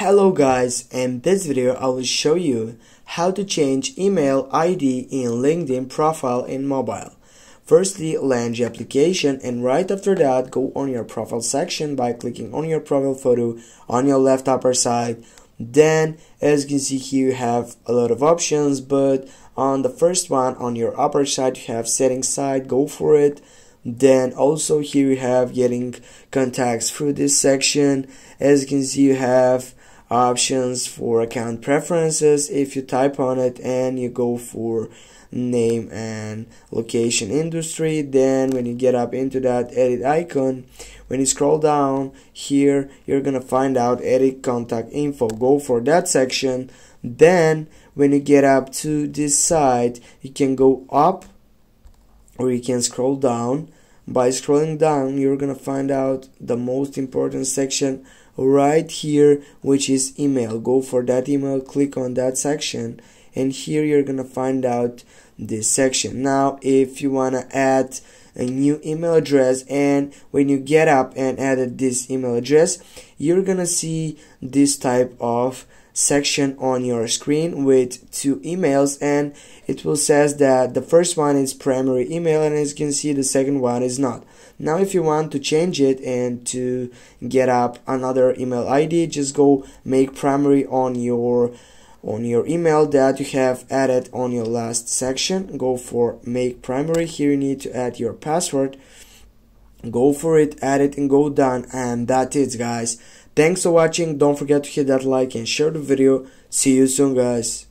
Hello guys, in this video I will show you how to change email ID in LinkedIn profile in mobile. Firstly, land your application and right after that go on your profile section by clicking on your profile photo on your left upper side. Then as you can see here you have a lot of options but on the first one on your upper side you have settings side, go for it then also here you have getting contacts through this section as you can see you have options for account preferences if you type on it and you go for name and location industry. Then when you get up into that edit icon when you scroll down here you're gonna find out edit contact info. Go for that section. Then when you get up to this side you can go up or you can scroll down by scrolling down you're gonna find out the most important section right here which is email. Go for that email click on that section and here you're gonna find out this section. Now if you want to add a new email address and when you get up and added this email address you're gonna see this type of section on your screen with two emails and it will says that the first one is primary email and as you can see the second one is not. Now if you want to change it and to get up another email ID just go make primary on your on your email that you have added on your last section. Go for make primary. Here you need to add your password. Go for it add it and go done. And that's guys Thanks for watching. Don't forget to hit that like and share the video. See you soon guys.